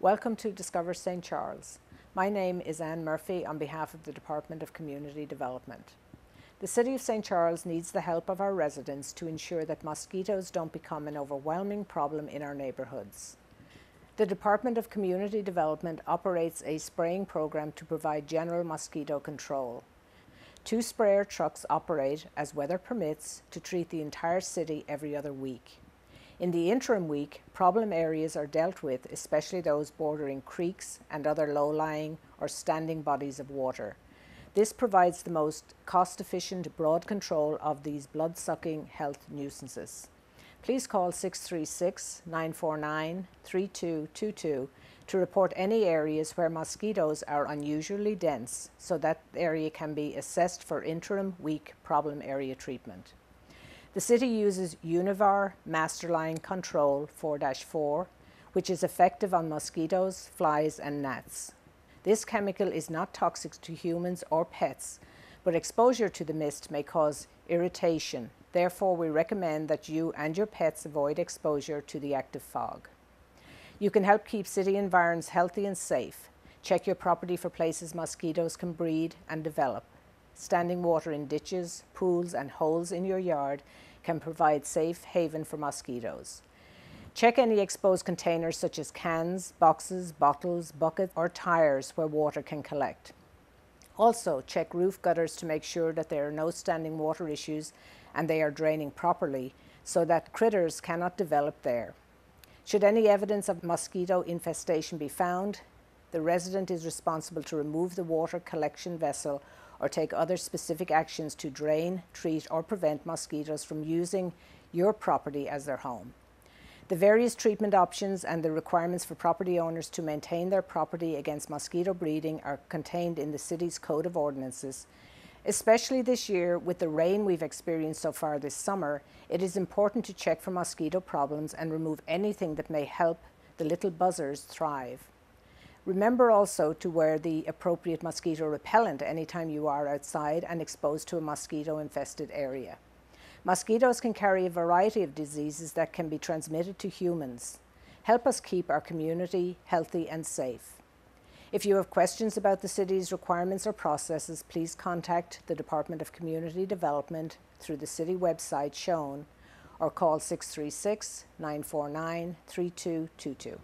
Welcome to Discover St. Charles. My name is Anne Murphy on behalf of the Department of Community Development. The City of St. Charles needs the help of our residents to ensure that mosquitoes don't become an overwhelming problem in our neighbourhoods. The Department of Community Development operates a spraying program to provide general mosquito control. Two sprayer trucks operate, as weather permits, to treat the entire city every other week. In the interim week, problem areas are dealt with, especially those bordering creeks and other low-lying or standing bodies of water. This provides the most cost-efficient broad control of these blood-sucking health nuisances. Please call 636-949-3222 to report any areas where mosquitoes are unusually dense so that area can be assessed for interim week problem area treatment. The City uses Univar Masterline Kontrol 4-4, which is effective on mosquitoes, flies and gnats. This chemical is not toxic to humans or pets, but exposure to the mist may cause irritation. Therefore, we recommend that you and your pets avoid exposure to the active fog. You can help keep city environs healthy and safe. Check your property for places mosquitoes can breed and develop. Standing water in ditches, pools and holes in your yard can provide safe haven for mosquitoes. Check any exposed containers such as cans, boxes, bottles, buckets or tires where water can collect. Also, check roof gutters to make sure that there are no standing water issues and they are draining properly so that critters cannot develop there. Should any evidence of mosquito infestation be found, the resident is responsible to remove the water collection vessel or take other specific actions to drain, treat or prevent mosquitoes from using your property as their home. The various treatment options and the requirements for property owners to maintain their property against mosquito breeding are contained in the City's Code of Ordinances. Especially this year, with the rain we've experienced so far this summer, it is important to check for mosquito problems and remove anything that may help the little buzzers thrive. Remember also to wear the appropriate mosquito repellent anytime you are outside and exposed to a mosquito infested area. Mosquitoes can carry a variety of diseases that can be transmitted to humans. Help us keep our community healthy and safe. If you have questions about the City's requirements or processes, please contact the Department of Community Development through the City website shown or call 636 949 3222.